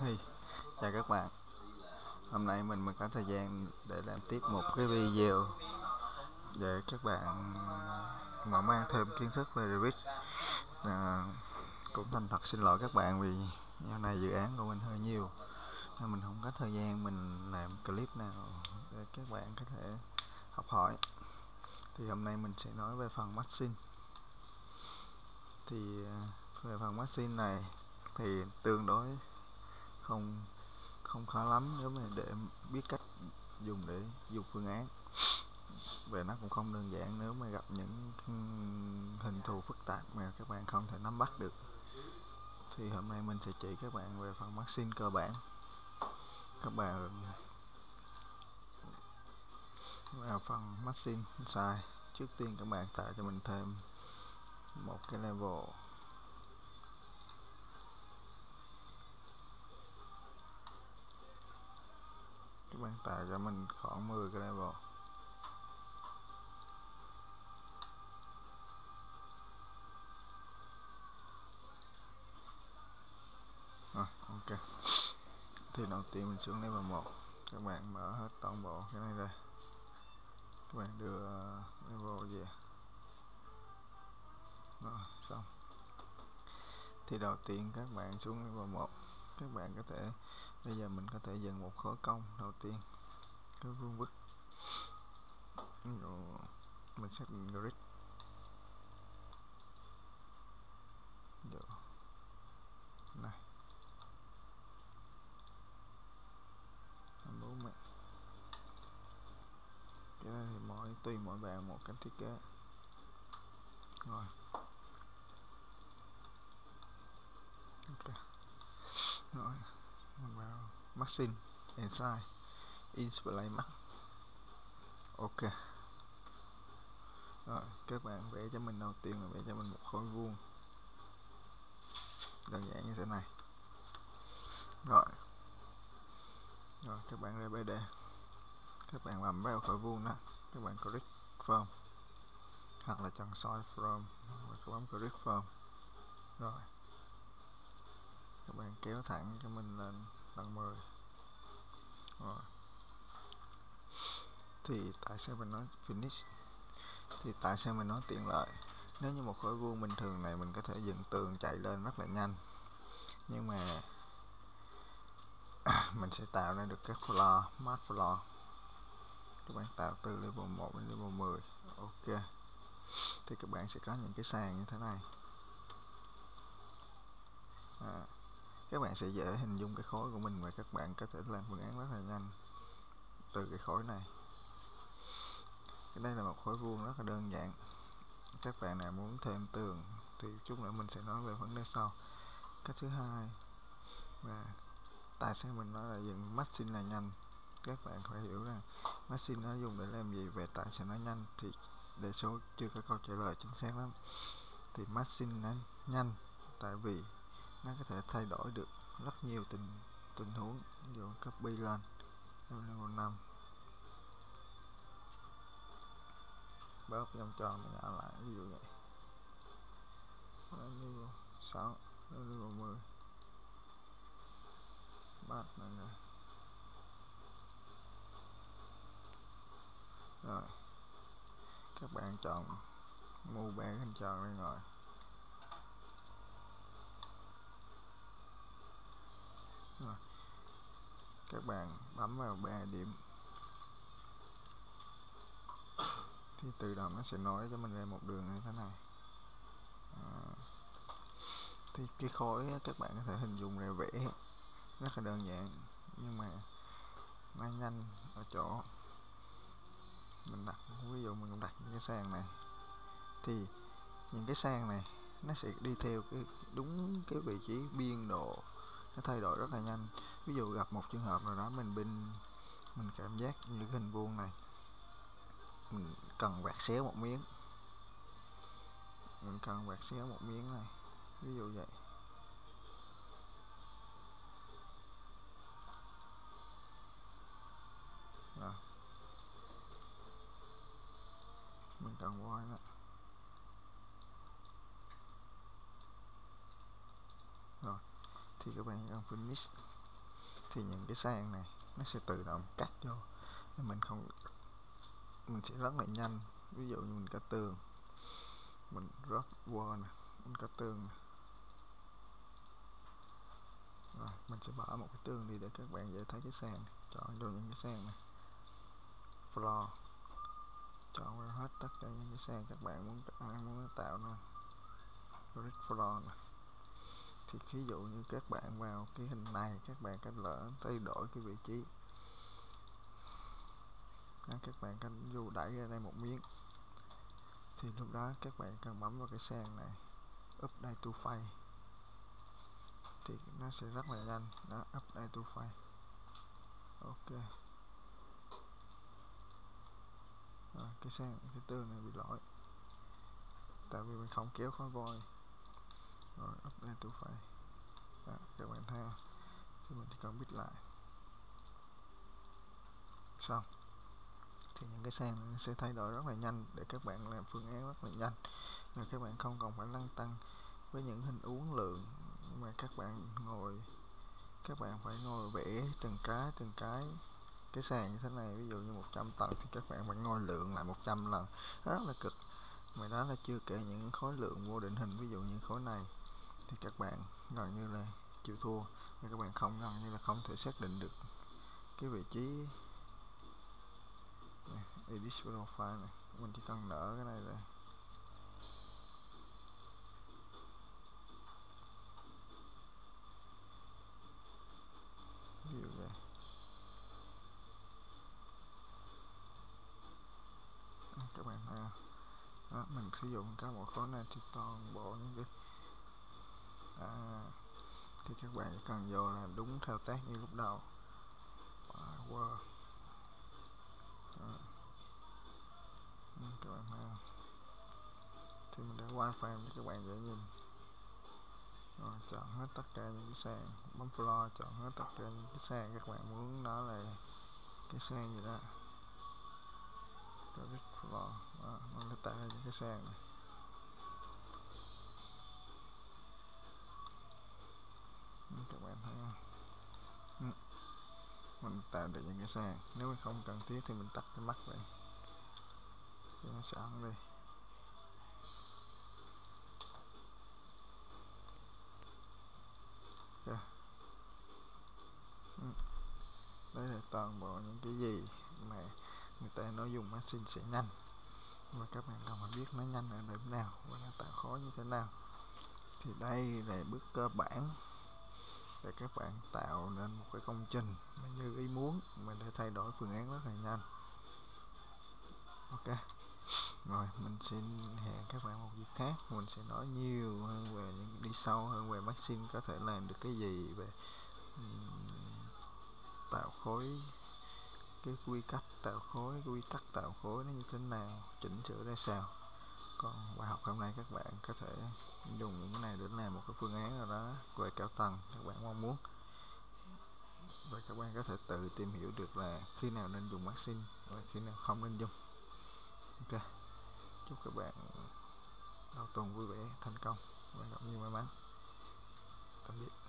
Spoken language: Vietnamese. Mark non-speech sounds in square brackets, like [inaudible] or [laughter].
Hey, chào các bạn. Hôm nay mình mới có thời gian để làm tiếp một cái video để các bạn mở mang thêm kiến thức về Revit. À, cũng thành thật xin lỗi các bạn vì hôm nay dự án của mình hơi nhiều nên mình không có thời gian mình làm clip nào để các bạn có thể học hỏi. Thì hôm nay mình sẽ nói về phần machine thì à, về phần machine này thì tương đối không không khó lắm nếu mà để biết cách dùng để dùng phương án. Về nó cũng không đơn giản nếu mà gặp những hình thù phức tạp mà các bạn không thể nắm bắt được. Thì hôm nay mình sẽ chỉ các bạn về phần vaccine cơ bản. Các bạn vào phần vaccine sai trước tiên các bạn tạo cho mình thêm một cái level bạn tạo cho mình khoảng 10 cái level rồi, ok. Thì đầu tiên mình xuống level 1 các bạn mở hết toàn bộ cái này ra. Các bạn đưa ờ, level về. Rồi, xong. Thì đầu tiên các bạn xuống level 1 các bạn có thể bây giờ mình có thể dần một khối công đầu tiên. Cái vuông vức mình xác định grid này. Bố mẹ. Cái này thì mỗi, tùy mỗi bạn một cách thiết kế rồi ok rồi vaccine inside display max ok. Rồi, các bạn vẽ cho mình đầu tiên là vẽ cho mình một khối vuông. Đơn giản như thế này. Rồi. Rồi, các bạn ra BD các bạn làm vào khối vuông đó. Các bạn click form hoặc là chọn soi from. Và các bấm click form rồi. Các bạn kéo thẳng cho mình lên tầng 10 à. thì tại sao mình nói finish? Thì tại sao mình nói tiện lợi? Nếu như một khối vuông bình thường này mình có thể dựng tường chạy lên rất là nhanh. Nhưng mà [coughs] mình sẽ tạo ra được các floor mat floor. Các bạn tạo từ level 1 đến level 10 ok. Thì các bạn sẽ có những cái sàn như thế này. À, các bạn sẽ dễ hình dung cái khối của mình và các bạn có thể làm phương án rất là nhanh từ cái khối này. Cái đây là một khối vuông rất là đơn giản. Các bạn nào muốn thêm tường thì chút nữa mình sẽ nói về vấn đề sau. Cách thứ hai và tại sao mình nói là dựng machine là nhanh? Các bạn phải hiểu rằng machine nó dùng để làm gì, về tại sao nó nhanh thì để số chưa có câu trả lời chính xác lắm. Thì machine nó nhanh tại vì nó có thể thay đổi được rất nhiều tình tình huống dù copy lên level 5 bóp vòng tròn mình nhỏ lại, ví dụ vậy. Level 6 level 10 bắt này nè. Rồi. Các bạn chọn mu bé hình tròn lên rồi. Các bạn bấm vào ba điểm. Thì tự động nó sẽ nói cho mình ra một đường như thế này. À, thì cái khối các bạn có thể hình dung ra vẽ rất là đơn giản nhưng mà nó nhanh ở chỗ mình đặt ví dụ mình đặt những cái sàn này thì những cái sàn này nó sẽ đi theo cái đúng cái vị trí biên độ nó thay đổi rất là nhanh ví dụ gặp một trường hợp nào đó, mình bên mình cảm giác như cái hình vuông này, mình cần quạt xéo một miếng. Mình cần quạt xéo một miếng này, ví dụ vậy. Rồi. mình cần voi đó. Rồi. Thì các bạn cần finish thì những cái sàn này, nó sẽ tự động cắt vô. Nên mình không, mình sẽ rất là nhanh. Ví dụ như mình có tường, mình rất wall nè, mình có tường này rồi, mình sẽ bỏ một cái tường đi để các bạn dễ thấy cái sàn này. chọn vô những cái sàn này. Floor. Chọn ra hết tất cả những cái sàn các bạn muốn muốn tạo nên grid floor này thì ví dụ như các bạn vào cái hình này các bạn cách lỡ thay đổi cái vị trí. Đó, các bạn cách dù đẩy ra đây một miếng. Thì lúc đó các bạn cần bấm vào cái sàn này update to file. Thì nó sẽ rất là nhanh. Đó update to file. Ok. Rồi cái sàn thứ tư này bị lỗi. Tại vì mình không kéo khói voi rồi update to file đó, các bạn thấy không thì mình chỉ cần bit lại xong thì những cái sàn sẽ thay đổi rất là nhanh để các bạn làm phương án rất là nhanh và các bạn không còn phải lăn tăng với những hình uống lượng mà các bạn ngồi các bạn phải ngồi vẽ từng cái từng cái cái sàn như thế này ví dụ như 100 tầng thì các bạn phải ngồi lượng lại 100 lần. Rất là cực mà đó là chưa kể những khối lượng vô định hình. Ví dụ như khối này thì các bạn gần như là chịu thua. Và các bạn không gần như là không thể xác định được cái vị trí này, edit profile này. Mình chỉ cần nở cái này rồi ví dụ vậy. Các bạn thấy đó, mình sử dụng các một khối này thì toàn bộ những cái à, thì các bạn cần vô là đúng thao tác như lúc đầu. À, wow. à. các bạn thấy không? Thì mình đã wifi cho các bạn dễ nhìn. Rồi chọn hết tất cả những cái sàn. Bấm floor chọn hết tất cả những cái sàn các bạn muốn nó là cái sàn gì đó. Grid floor. Đó, mình tạo ra những cái sàn này các bạn thấy không ừ mình để những cái sàn nếu mà không cần thiết thì mình tắt cái mắt vậy cho nó sáng đi. Okay. ừ. đây là toàn bộ những cái gì mà người ta nói dùng machine sẽ nhanh. Và các bạn cần phải biết nó nhanh ở điểm nào và nó tạo khó như thế nào. Thì đây là bước cơ bản để các bạn tạo nên một cái công trình như ý muốn. Mình để thay đổi phương án rất là nhanh. Ok. Rồi, mình xin hẹn các bạn một dịp khác. Mình sẽ nói nhiều hơn về những, đi sâu hơn về vaccine có thể làm được cái gì về tạo khối, cái quy cách tạo khối, quy tắc tạo khối nó như thế nào, chỉnh sửa ra sao. Còn bài học hôm nay các bạn có thể dùng những cái này để làm một cái phương án nào đó về cao tầng các bạn mong muốn. Và các bạn có thể tự tìm hiểu được là khi nào nên dùng vaccine và khi nào không nên dùng. Ok. Chúc các bạn đầu tuần vui vẻ, thành công. Và gặp nhiều may mắn. Tạm biệt.